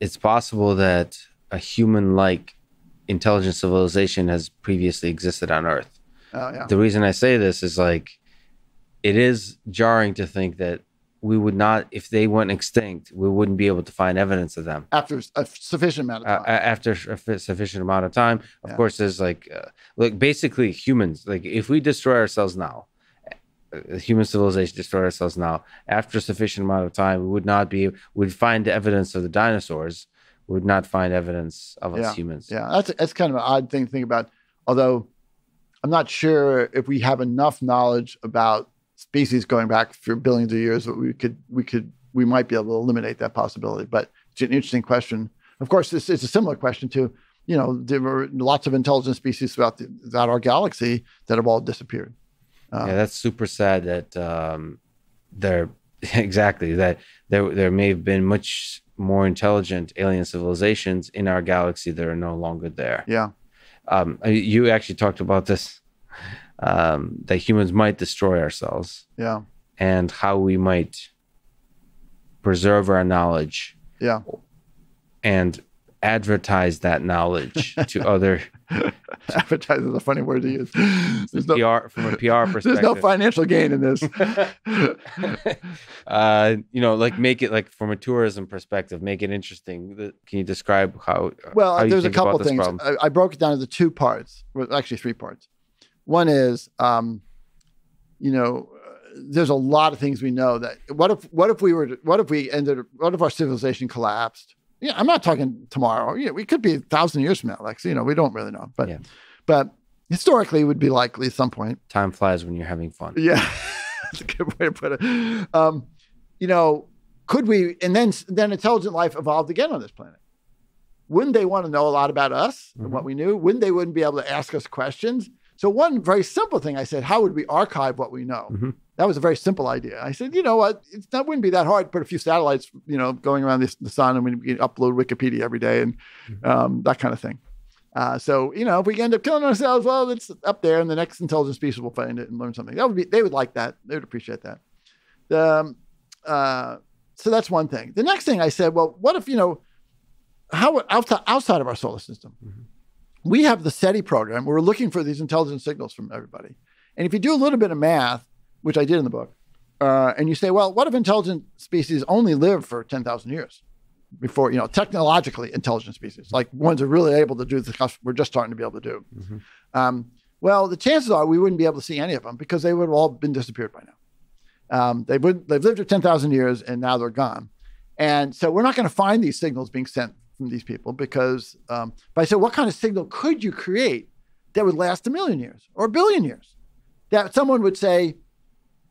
it's possible that a human-like intelligent civilization has previously existed on Earth. Oh yeah. The reason I say this is like it is jarring to think that we would not, if they went extinct, we wouldn't be able to find evidence of them After a sufficient amount of uh, time. a- after a sufficient amount of time. Of Yeah. course, there's like, uh, like basically humans. Like if we destroy ourselves now, uh, Uh, human civilization destroy ourselves now after a sufficient amount of time, we would not be. Would find evidence of the dinosaurs. We would not find evidence of us Yeah. humans. Yeah, that's that's kind of an odd thing to think about. Although I'm not sure if we have enough knowledge about species going back for billions of years that we could we could we might be able to eliminate that possibility. But it's an interesting question. Of course, this is a similar question to you know there were lots of intelligent species throughout the, throughout our galaxy that have all disappeared. Uh, yeah, that's super sad that um, there exactly that there there may have been much more intelligent alien civilizations in our galaxy that are no longer there. yeah, Um, you actually talked about this um, that humans might destroy ourselves yeah, and how we might preserve our knowledge yeah. and advertise that knowledge to other Advertise is a funny word to use. There's no, PR from a PR perspective. there's no financial gain in this. uh, you know, like make it like from a tourism perspective, make it interesting. Can you describe how? Well, how there's a couple things. I, I broke it down into two parts. Well, actually, three parts. One is, um, you know, there's a lot of things we know that. What if? What if we were? What if we ended? What if our civilization collapsed? Yeah, I'm not talking tomorrow. Yeah, we could be a thousand years from now. Like, so, you know, we don't really know. But, Yeah. but historically, it would be likely at some point. Time flies when you're having fun. Yeah, that's a good way to put it. Um, you know, could we? And then then intelligent life evolved again on this planet. Wouldn't they want to know a lot about us and what we knew? Wouldn't they wouldn't be able to ask us questions? So one very simple thing I said, how would we archive what we know? Mhm. That was a very simple idea. I said, you know what? It's that wouldn't be that hard. Put a few satellites, you know, going around this, the sun, and we upload Wikipedia every day and um, that kind of thing. Uh, so you know, if we end up killing ourselves, well, it's up there, and the next intelligent species will find it and learn something. That would be they would like that. They would appreciate that. Um, uh, so that's one thing. The next thing I said, well, what if you know, how outside outside of our solar system, we have the SETI program. We're looking for these intelligent signals from everybody, and if you do a little bit of math, which I did in the book, uh, and you say, well, what if intelligent species only live for ten thousand years? before, you know, technologically intelligent species, like ones that are really able to do the stuff we're just starting to be able to do. Um, well, the chances are we wouldn't be able to see any of them because they would have all been disappeared by now. Um, they would, they've lived for 10,000 years and now they're gone. And so we're not going to find these signals being sent from these people because, um, but I said, what kind of signal could you create that would last a million years or a billion years? That someone would say,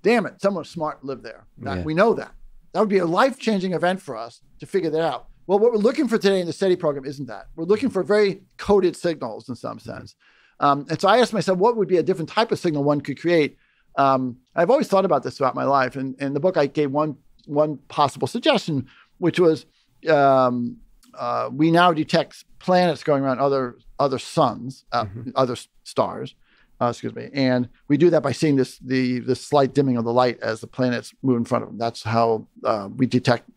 damn it, someone smart lived there. That- Yeah. We know that. That would be a life changing event for us to figure that out. Well, what we're looking for today in the SETI program isn't that. We're looking for very coded signals in some sense. Um, and so I asked myself, what would be a different type of signal one could create? Um, I've always thought about this throughout my life. And in the book, I gave one, one possible suggestion, which was um, uh, we now detect planets going around other, other suns, uh, other stars uh, excuse me. And we do that by seeing this the the slight dimming of the light as the planets move in front of them. That's how uh, we detect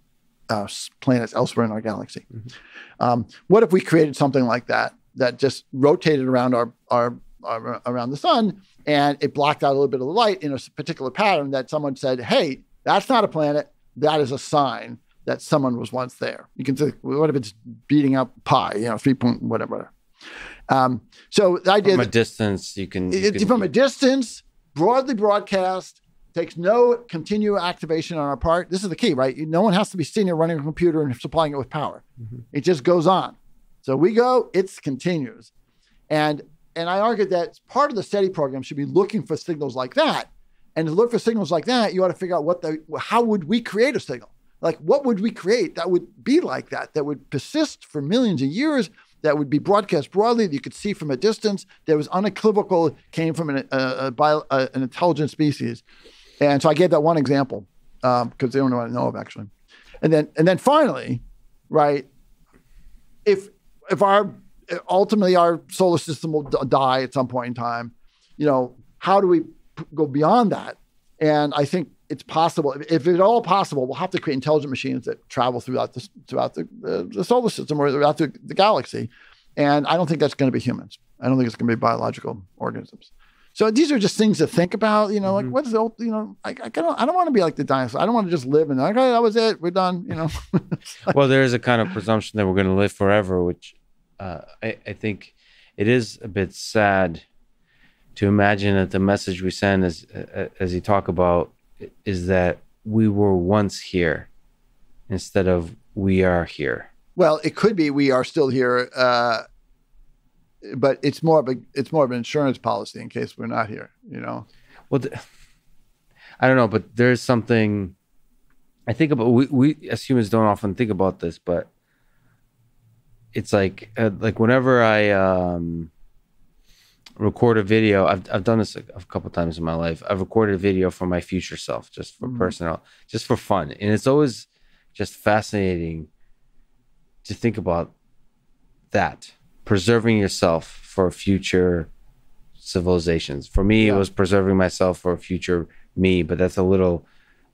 uh, planets elsewhere in our galaxy. Um, what if we created something like that that just rotated around our, our our around the sun and it blocked out a little bit of the light in a particular pattern that someone said, "Hey, that's not a planet. That is a sign." That someone was once there. You can think, what if it's beating up pi, you know, three point whatever. whatever. Um, so the idea From a that- distance, you can. you it, can- from a distance, broadly broadcast, takes no continual activation on our part. This is the key, right? No one has to be sitting here running a computer and supplying it with power. It just goes on. So we go, it continues. And and I argued that part of the SETI program should be looking for signals like that. And to look for signals like that, you ought to figure out what the how would we create a signal? Like what would we create that would be like that, that would persist for millions of years, that would be broadcast broadly, that you could see from a distance, that was unequivocal, came from an, a, a a- an intelligent species. And so I gave that one example um, because they don't know what I know of actually. And then and then finally, right, if if our ultimately our solar system will die at some point in time, you know, how do we go beyond that? And I think it's possible. If at all possible, we'll have to create intelligent machines that travel throughout the throughout the, the, the solar system or throughout the, the galaxy. And I don't think that's going to be humans. I don't think it's going to be biological organisms. So these are just things to think about. You know, like Mhm. what's the old, you know, I, I don't I don't want to be like the dinosaur. I don't want to just live and like, okay, that was it, we're done. You know. well, there is a kind of presumption that we're going to live forever, which uh, I, I think it is a bit sad to imagine that the message we send, as uh, as you talk about, is that we were once here instead of we are here. Well, it could be we are still here, uh, but it's more of a it's more of an insurance policy in case we're not here. You know. Well, th- I don't know, but there's something I think about. We, we as humans don't often think about this, but it's like uh, like whenever I um, record a video, I've I've done this a, a couple times in my life. I've recorded a video for my future self, just for Mhm. personal, just for fun, and it's always just fascinating to think about that preserving yourself for future civilizations. For me, Yeah. it was preserving myself for future me, but that's a little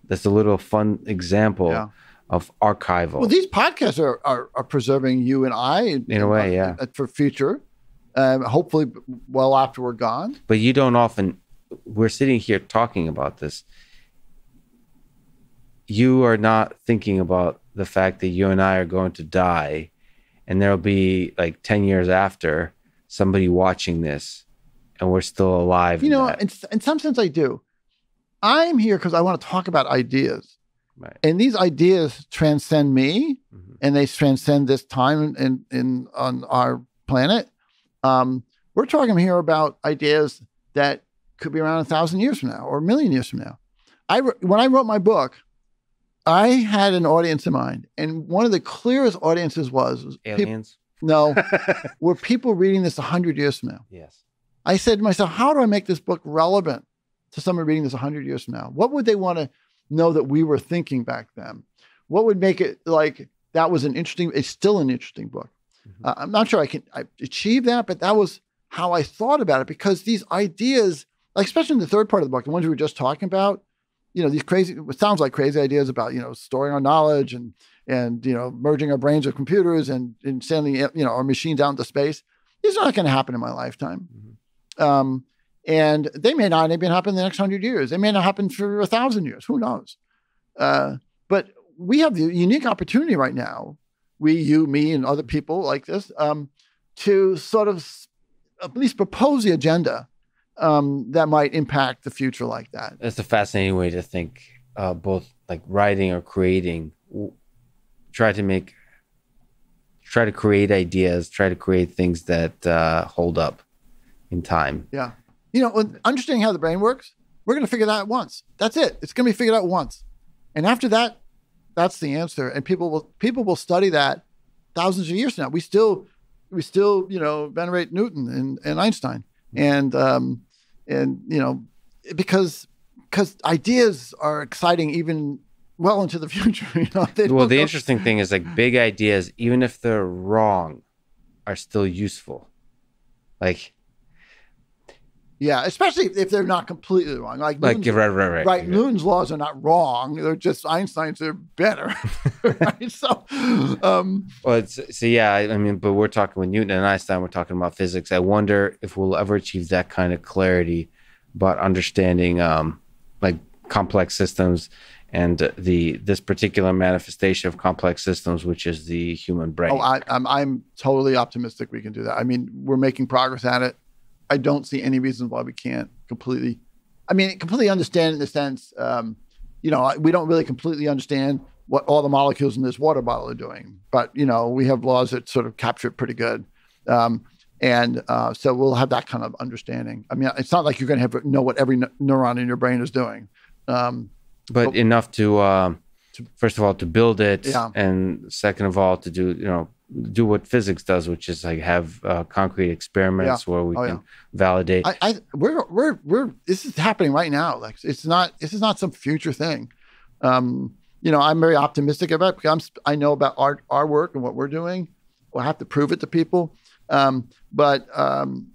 that's a little fun example Yeah. of archival. Well, these podcasts are, are, are preserving you and I In a way, yeah. uh, for future. Um, hopefully, well after we're gone. but you don't often we're sitting here talking about this you are not thinking about the fact that you and i are going to die and there'll be like 10 years after somebody watching this and we're still alive You know, in, in some sense, I do. I'm here because I want to talk about ideas, Right. and these ideas transcend me, Mhm. and they transcend this time in in on our planet. Um, we're talking here about ideas that could be around a thousand years from now or a million years from now. I when I wrote my book, I had an audience in mind, and one of the clearest audiences was, was peop- aliens no, were people reading this a hundred years from now. yes I said to myself, how do I make this book relevant to someone reading this a 100 years from now? What would they want to know that we were thinking back then? What would make it like that was an interesting, it's still an interesting book. Mhm. Uh, I'm not sure I can I achieve that, but that was how I thought about it because these ideas, like especially in the third part of the book, the ones we were just talking about, you know, these crazy, it sounds like crazy ideas about, you know, storing our knowledge and, and, you know, merging our brains with computers and, and sending, you know, our machines out into space. These are not going to happen in my lifetime. Um, and they may not even happen in the next hundred years. They may not happen for a thousand years. Who knows? Uh, but we have the unique opportunity right now, we, you, me, and other people like this, um, to sort of at least propose the agenda um, that might impact the future like that. that's a fascinating way to think uh, both like writing or creating try to make try to create ideas try to create things that uh, hold up in time Yeah. You know, understanding how the brain works, we're going to figure that out once. That's it. It's going to be figured out once. And after that, that's the answer. And people will people will study that thousands of years from now. We still we still, you know, venerate Newton and, and Einstein. And um and you know, because because ideas are exciting even well into the future. You know, well the go- interesting thing is like big ideas even if they're wrong are still useful like yeah, especially if they're not completely wrong. Like like Newton's- right right right, right, Newton's laws are not wrong. They're just Einstein's are better. right? So, um, Well, it's, so yeah, I I mean, but we're talking with Newton and Einstein. We're talking about physics. I wonder if we'll ever achieve that kind of clarity about understanding, um, like complex systems and the this particular manifestation of complex systems, which is the human brain. oh, I, I'm I'm totally optimistic we can do that. I mean, we're making progress at it. I don't see any reason why we can't completely. I mean, completely understand in the sense, um, you know, we don't really completely understand what all the molecules in this water bottle are doing, but you know, we have laws that sort of capture it pretty good. Um, and uh, so we'll have that kind of understanding. I mean, it's not like you're going to have to know what every n- neuron in your brain is doing. Um, but enough to, um, first of all, to build it, Yeah. and second of all, to do you know do what physics does, which is like have uh, concrete experiments where we Oh, can validate. I, I we're we're we're this is happening right now. Like it's not this is not some future thing. Um, you know, I'm very optimistic about it because I'm I know about our our work and what we're doing. We'll have to prove it to people. Um, but um,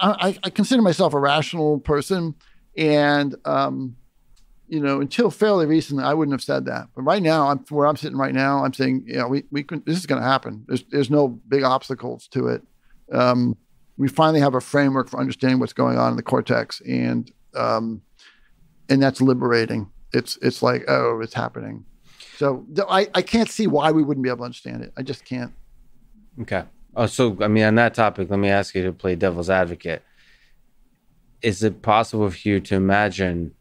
I, I- I consider myself a rational person, And um, you know, until fairly recently, I wouldn't have said that. But right now, I'm where I'm sitting right now. I'm saying, you know, we we can. This is going to happen. There's there's no big obstacles to it. Um, we finally have a framework for understanding what's going on in the cortex, and um, and that's liberating. It's it's like, oh, it's happening. So I I can't see why we wouldn't be able to understand it. I just can't. Okay. Oh, so I mean, on that topic, let me ask you to play devil's advocate. Is it possible for you to imagine,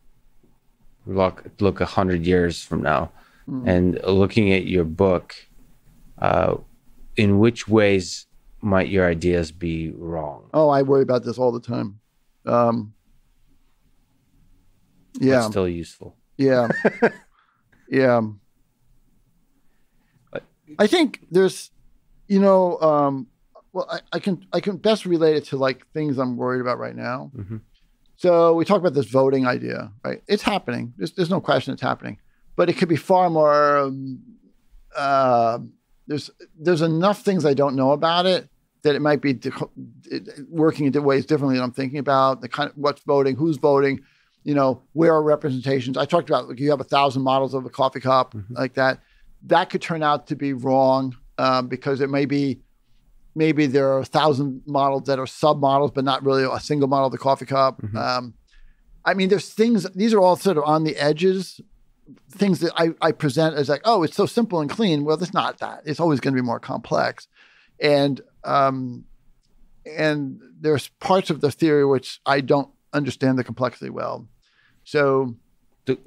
look, look a hundred years from now, mm. and looking at your book, uh, in which ways might your ideas be wrong? Oh, I worry about this all the time. Um, yeah, but still useful. Yeah, yeah. I think there's you know, um, well, I, I, can I can best relate it to like things I'm worried about right now. Mm-hmm. So we talk about this voting idea, right? It's happening. There's, there's no question it's happening, but it could be far more. Um, uh, there's there's enough things I don't know about it that it might be di- working in ways differently than I'm thinking about. The kind of what's voting, who's voting, you know, where are representations? I talked about like you have a thousand models of a coffee cup mm-hmm. like that. That could turn out to be wrong um, because it may be maybe there are a thousand models that are sub models, but not really a single model of the coffee cup. Mm-hmm. Um, I mean, there's things, these are all sort of on the edges, things that I, I present as like, oh, it's so simple and clean. Well, it's not that. It's always going to be more complex. And, um, and there's parts of the theory which I don't understand the complexity well. So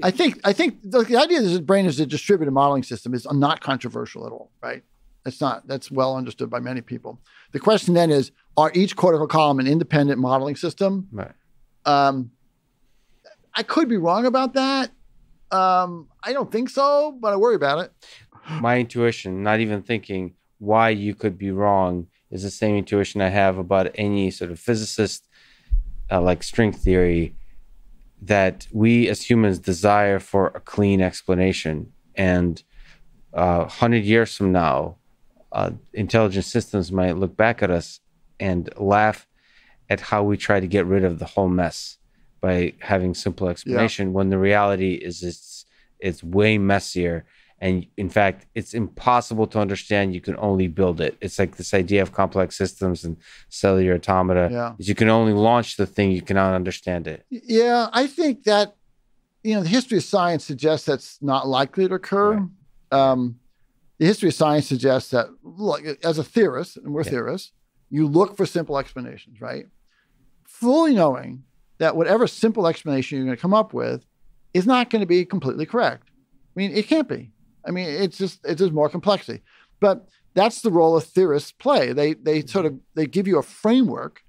I think I think the, the idea that the brain is a distributed modeling system is not controversial at all, right? That's not, that's well understood by many people. The question then is are each cortical column an independent modeling system? Right. Um, I could be wrong about that. Um, I don't think so, but I worry about it. My intuition, not even thinking why you could be wrong, is the same intuition I have about any sort of physicist, uh, like string theory, that we as humans desire for a clean explanation. And uh, 100 years from now, uh, intelligent systems might look back at us and laugh at how we try to get rid of the whole mess by having simple explanation yeah. when the reality is it's it's way messier and in fact it's impossible to understand you can only build it it's like this idea of complex systems and cellular automata yeah. is you can only launch the thing you cannot understand it yeah i think that you know the history of science suggests that's not likely to occur right. um, the history of science suggests that, look, as a theorist, and we're yeah. theorists, you look for simple explanations, right? Fully knowing that whatever simple explanation you're going to come up with is not going to be completely correct. I mean, it can't be. I mean, it's just it's just more complexity. But that's the role of theorists play. They they mm-hmm. sort of they give you a framework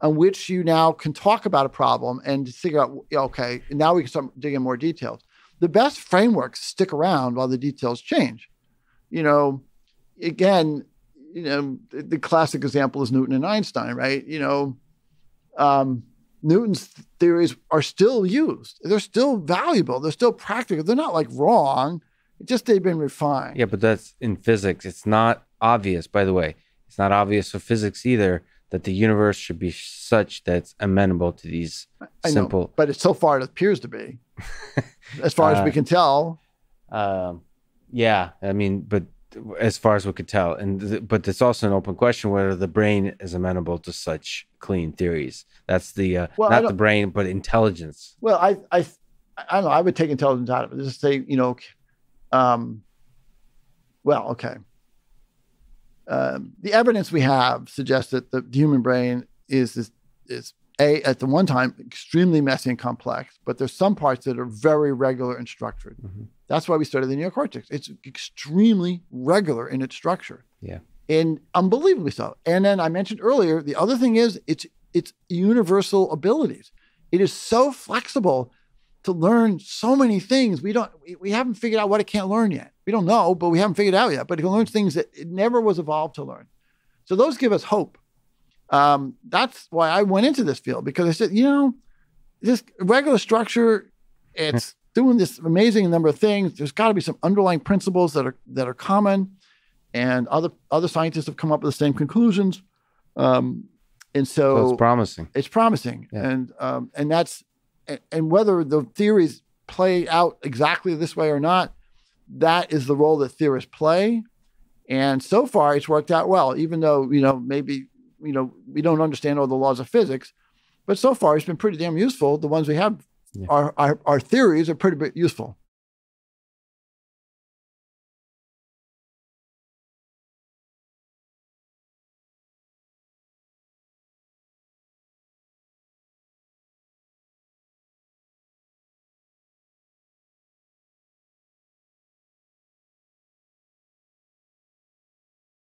on which you now can talk about a problem and figure out okay, now we can start digging more details. The best frameworks stick around while the details change you know, again, you know, the, the classic example is Newton and Einstein, right? You know, um, Newton's theories are still used. They're still valuable. They're still practical. They're not like wrong. It's just they've been refined. Yeah, but that's in physics. It's not obvious, by the way. It's not obvious for physics either that the universe should be such that it's amenable to these I simple. Know, but it's so far it appears to be, as far uh, as we uh, can tell. Um, yeah, I mean, but as far as we could tell, and th- but it's also an open question whether the brain is amenable to such clean theories. That's the uh, well, not the brain, but intelligence. Well, I I I don't know. I would take intelligence out of it. Just say, you know, um, well, okay. Um, the evidence we have suggests that the human brain is is, is a at the one time extremely messy and complex, but there's some parts that are very regular and structured. Mm-hmm. That's why we study the neocortex. It's extremely regular in its structure. Yeah. And unbelievably so. And then I mentioned earlier, the other thing is it's it's universal abilities. It is so flexible to learn so many things. We don't we, we haven't figured out what it can't learn yet. We don't know, but we haven't figured out yet. But it can learn things that it never was evolved to learn. So those give us hope. Um, that's why I went into this field because I said, you know, this regular structure, it's doing this amazing number of things. There's got to be some underlying principles that are that are common, and other other scientists have come up with the same conclusions. Um, and so, so, it's promising. It's promising, yeah. and um, and that's and whether the theories play out exactly this way or not, that is the role that theorists play. And so far, it's worked out well, even though, you know, maybe, you know, we don't understand all the laws of physics. But so far, it's been pretty damn useful. The ones we have, yeah. our, our, our theories are pretty useful.